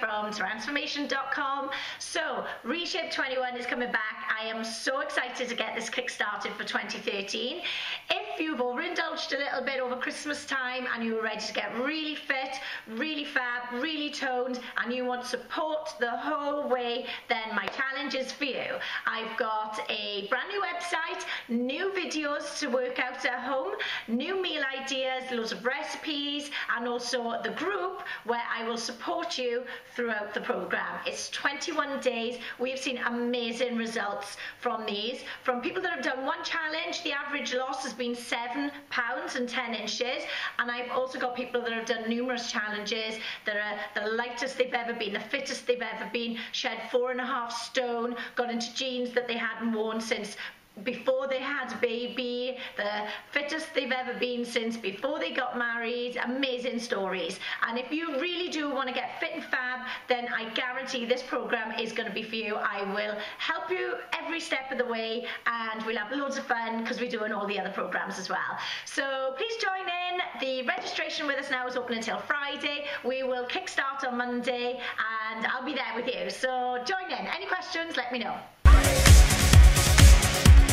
from transformation.com. So, Reshape 21 is coming back. I am so excited to get this kick-started for 2013. If you've overindulged a little bit over Christmas time and you're ready to get really fit, really fab, really toned, and you want support the whole way, then my challenge is for you. I've got a brand new website, new videos to work out at home, new meal ideas, loads of recipes, and also the group where I will support you throughout the program. It's 21 days. We've seen amazing results from these. From people that have done one challenge, the average loss has been seven pounds and 10 inches. And I've also got people that have done numerous challenges that are the lightest they've ever been, the fittest they've ever been, shed four and a half stone, got into jeans that they hadn't worn since before they had baby, the fittest they've ever been since before they got married, amazing stories. And if you really do want to get fit and fab, then I guarantee this program is going to be for you. I will help you every step of the way and we'll have loads of fun because we're doing all the other programs as well. So please join in. The registration with us now is open until Friday. We will kickstart on Monday and I'll be there with you. So join in. Any questions, let me know. Bye.